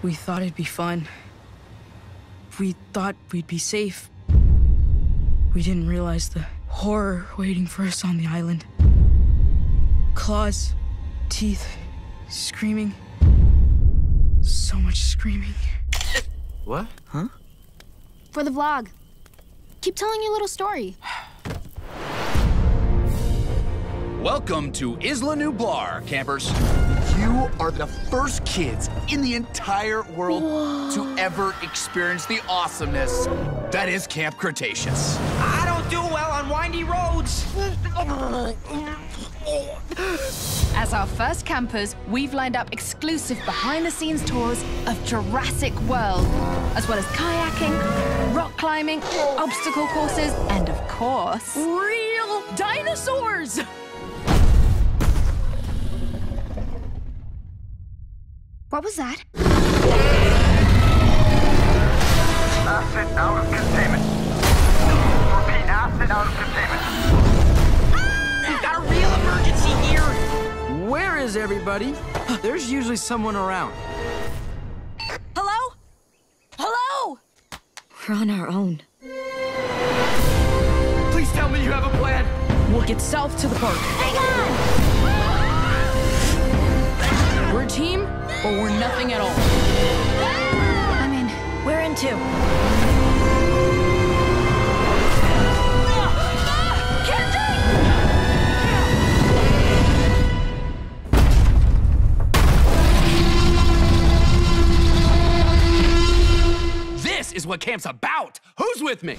We thought it'd be fun. We thought we'd be safe. We didn't realize the horror waiting for us on the island. Claws, teeth, screaming. So much screaming. What? Huh? For the vlog. Keep telling your little story. Welcome to Isla Nublar, campers. You are the first kids in the entire world to ever experience the awesomeness that is Camp Cretaceous. I don't do well on windy roads. As our first campers, we've lined up exclusive behind the scenes tours of Jurassic World, as well as kayaking, rock climbing, obstacle courses, and of course, Real dinosaurs! What was that? Asset out of containment. Repeat, asset out of containment. We've got a real emergency here. Where is everybody? There's usually someone around. Hello? Hello? We're on our own. Please tell me you have a plan. We'll get south to the park. Hang on! We're a team, or we're nothing at all. I'm in. We're in too. This is what camp's about. Who's with me?